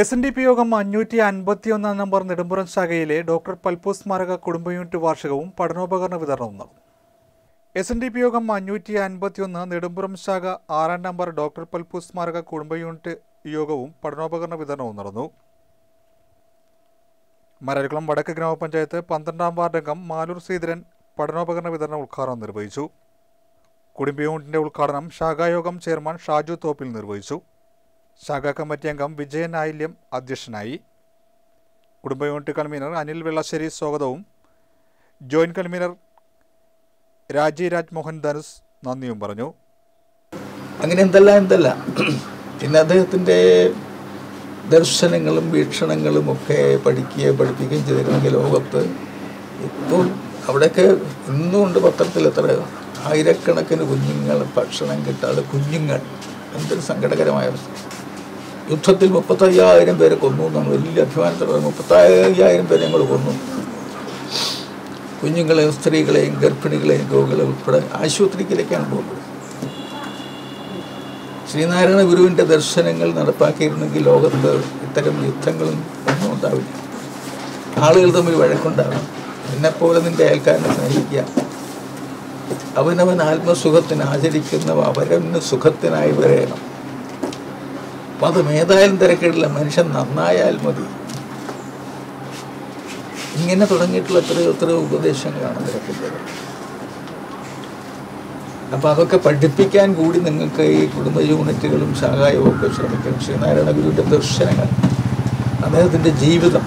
S N D P യോഗം അഞ്ഞൂറ്റി അൻപത്തിയൊന്നാം number Nedumpuram ശാഖയിലെ ഡോക്ടർ പൽപൂസ് സ്മാരക കുടുംബ യൂണിറ്റ് വാർഷികവും പഠനോപകരണ വിതരണവും നടന്നു. എസ് എൻ ഡി പി യോഗം അഞ്ഞൂറ്റി അൻപത്തിയൊന്ന് നെടുമ്പുറം ശാഖ ആറാം നമ്പർ ഡോക്ടർ പൽപൂസ് സ്മാരക കുടുംബ യൂണിറ്റ് യോഗവും പഠനോപകരണ വിതരണവും നടന്നു. മരക്കുളം വടക്ക് ഗ്രാമപഞ്ചായത്ത് പന്ത്രണ്ടാം വാർഡംഗം മാലൂർ ശ്രീധരൻ പഠനോപകരണ വിതരണ ഉദ്ഘാടനം നിർവഹിച്ചു. കുടുംബ യൂണിറ്റിന്റെ ഉദ്ഘാടനം ശാഖായോഗം ചെയർമാൻ ഷാജു തോപ്പിൽ നിർവഹിച്ചു. ശാഖാ കമ്മിറ്റി അംഗം വിജയൻ ആയില്യം അധ്യക്ഷനായി. കുടുംബ യൂണിറ്റ് കൺവീനർ അനിൽ വെള്ളശ്ശേരി സ്വാഗതവും. ജോയിന്റ് കൺവീനർ രാജി രാജ് മോഹൻ ധനുസ് നന്ദിയും പറഞ്ഞു. അങ്ങനെ എന്തല്ല എന്തല്ല. പിന്നെ അദ്ദേഹത്തിന്റെ ദർശനങ്ങളും വീക്ഷണങ്ങളും ഒക്കെ പഠിക്കുകയും പഠിപ്പിക്കുകയും ചെയ്തിരുന്നെങ്കിൽ ലോകത്ത് ഇപ്പോൾ അവിടെയൊക്കെ ഇന്നുകൊണ്ട് പത്രത്തിൽ എത്ര ആയിരക്കണക്കിന് കുഞ്ഞുങ്ങൾ ഭക്ഷണം കിട്ടാതെ കുഞ്ഞുങ്ങൾ. എന്തൊരു സങ്കടകരമായ അവസ്ഥ. യുദ്ധത്തിൽ മുപ്പത്തയ്യായിരം പേരെ കൊന്നു. എന്നാണ് വലിയ അഭിമാനത്തോടെ മുപ്പത്തയ്യായിരം പേരെ ഞങ്ങൾ കൊന്നു. കുഞ്ഞുങ്ങളെയും സ്ത്രീകളെയും ഗർഭിണികളെയും രോഗികളെ ഉൾപ്പെടെ ആശുപത്രിക്കിലേക്കാണ് പോകുന്നത്. ശ്രീനാരായണ ഗുരുവിന്റെ ദർശനങ്ങൾ നടപ്പാക്കിയിരുന്നെങ്കിൽ ലോകത്ത് ഇത്തരം യുദ്ധങ്ങളും ഒന്നും ഉണ്ടാവില്ല. ആളുകൾ തമ്മിൽ വഴക്കുണ്ടാകും എന്നെപ്പോലെ നിന്റെ അയൽക്കാരനെ സ്നേഹിക്കുക. അവനവൻ ആത്മസുഖത്തിന് ആചരിക്കുന്നവ അവരവന് സുഖത്തിനായി വരയണം മതം ഏതായാലും തിരക്കേടില്ല. മനുഷ്യൻ നന്നായാൽ മതി. ഇങ്ങനെ തുടങ്ങിയിട്ടുള്ള എത്രയോ എത്രയോ ഉപദേശങ്ങളാണ് തിരക്കിട്ടത് അപ്പോൾ അതൊക്കെ പഠിപ്പിക്കാൻ കൂടി നിങ്ങൾക്ക് ഈ കുടുംബ യൂണിറ്റുകളും സഹായവും ഒക്കെ ശ്രമിക്കണം. ശ്രീനാരായണ ഗുരുവിന്റെ ദർശനങ്ങൾ അദ്ദേഹത്തിന്റെ ജീവിതം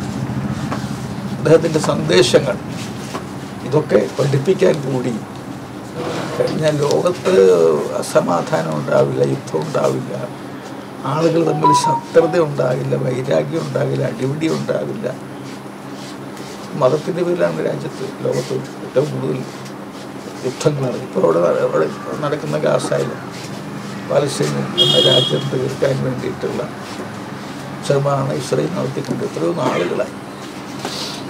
അദ്ദേഹത്തിന്റെ സന്ദേശങ്ങൾ ഇതൊക്കെ പഠിപ്പിക്കാൻ കൂടി കഴിഞ്ഞാൽ ലോകത്ത് അസമാധാനം ഉണ്ടാവില്ല യുദ്ധം ഉണ്ടാവില്ല. ആളുകൾ തമ്മിൽ ശത്രുത ഉണ്ടാകില്ല വൈരാഗ്യം ഉണ്ടാകില്ല അടിപിടി ഉണ്ടാകില്ല. മതത്തിന്റെ പേരിലാണ് രാജ്യത്ത് ലോകത്ത് ഏറ്റവും കൂടുതൽ യുദ്ധങ്ങളാണ് ഇപ്പോൾ അവിടെ അവിടെ നടക്കുന്ന ഗാസായാലും പാലസ്തീൻ എന്ന രാജ്യം തീർക്കാൻ വേണ്ടിയിട്ടുള്ള ശ്രമമാണ് ഇസ്രയേൽ നടത്തിക്കൊണ്ട് എത്രയോ നാളുകളായി.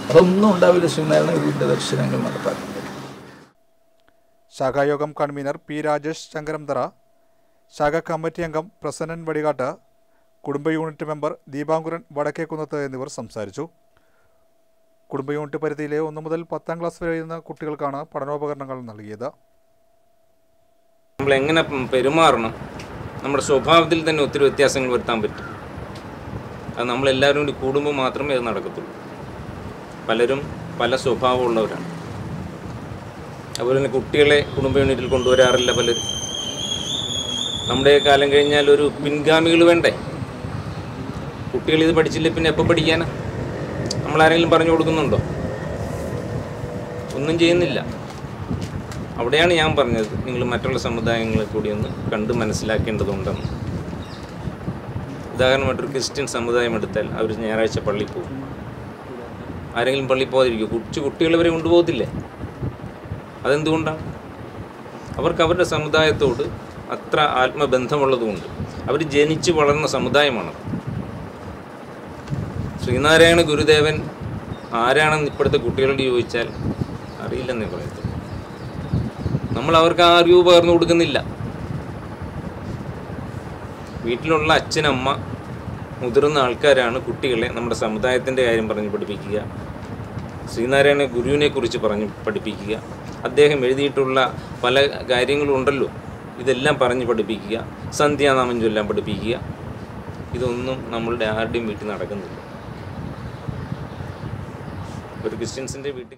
അതൊന്നും ഉണ്ടാവില്ല ശ്രീനാരായണ ഗുരുവിന്റെ ദർശനങ്ങൾ നടപ്പാക്കുന്നത് ശാഖായോഗം കൺവീനർ പി രാജേഷ് ശങ്കരംതറ ശാഖാ കമ്മിറ്റി അംഗം പ്രസന്നൻ വടികാട്ട് കുടുംബ യൂണിറ്റ് മെമ്പർ ദീപാങ്കുരൻ വടക്കേക്കുന്നത്ത് എന്നിവർ സംസാരിച്ചു. കുടുംബ യൂണിറ്റ് പരിധിയിലെ ഒന്നു മുതൽ പത്താം ക്ലാസ് വരെ എഴുതുന്ന കുട്ടികൾക്കാണ് പഠനോപകരണങ്ങൾ നൽകിയത്. നമ്മൾ എങ്ങനെ പെരുമാറണം? നമ്മുടെ സ്വഭാവത്തിൽ തന്നെ ഒത്തിരി വ്യത്യാസങ്ങൾ വരുത്താൻ പറ്റും. അത് നമ്മളെല്ലാവരും കൂടി കൂടുമ്പോൾ മാത്രമേ അത് നടക്കത്തുള്ളൂ. പലരും പല സ്വഭാവമുള്ളവരാണ്. അതുപോലെ തന്നെ കുട്ടികളെ കുടുംബ യൂണിറ്റിൽ കൊണ്ടുവരാറില്ല പലരും. നമ്മുടെ കാലം കഴിഞ്ഞാൽ ഒരു പിൻഗാമികൾ വേണ്ടേ? കുട്ടികൾ ഇത് പഠിച്ചില്ല പിന്നെ എപ്പോൾ പഠിക്കാനാ? നമ്മളാരെങ്കിലും പറഞ്ഞു കൊടുക്കുന്നുണ്ടോ? ഒന്നും ചെയ്യുന്നില്ല. അവിടെയാണ് ഞാൻ പറഞ്ഞത് നിങ്ങൾ മറ്റുള്ള സമുദായങ്ങളെ കൂടി ഒന്ന് കണ്ട് മനസ്സിലാക്കേണ്ടതുണ്ടെന്ന്. ഉദാഹരണമായിട്ടൊരു ക്രിസ്ത്യൻ സമുദായം എടുത്താൽ അവർ ഞായറാഴ്ച പള്ളിയിൽ പോകും. ആരെങ്കിലും പള്ളിയിൽ പോകാതിരിക്കും കൊച്ചു കുട്ടികളെ വരെ കൊണ്ടുപോകത്തില്ലേ? അതെന്തുകൊണ്ടാണ്? അവർക്ക് അവരുടെ സമുദായത്തോട് അത്ര ആത്മബന്ധമുള്ളതുകൊണ്ട്. അവർ ജനിച്ച് വളർന്ന സമുദായമാണ്. ശ്രീനാരായണ ഗുരുദേവൻ ആരാണെന്ന് ഇപ്പോഴത്തെ കുട്ടികളോട് ചോദിച്ചാൽ അറിയില്ലെന്നേ പറയത്തുള്ളൂ. നമ്മൾ അവർക്ക് ആ അറിവ് പകർന്നു കൊടുക്കുന്നില്ല. വീട്ടിലുള്ള അച്ഛനമ്മ മുതിർന്ന ആൾക്കാരാണ് കുട്ടികളെ നമ്മുടെ സമുദായത്തിന്റെ കാര്യം പറഞ്ഞ് പഠിപ്പിക്കുക. ശ്രീനാരായണ ഗുരുവിനെ കുറിച്ച് പറഞ്ഞ് പഠിപ്പിക്കുക. അദ്ദേഹം എഴുതിയിട്ടുള്ള പല കാര്യങ്ങളും ഉണ്ടല്ലോ ഇതെല്ലാം പറഞ്ഞ് പഠിപ്പിക്കുക സന്ധ്യാനാമം ചൊല്ലാൻ പഠിപ്പിക്കുക ഇതൊന്നും നമ്മളുടെ ആരുടെയും വീട്ടിൽ നടക്കുന്നില്ല. ഒരു ക്രിസ്ത്യൻസിന്റെ വീട്ടിൽ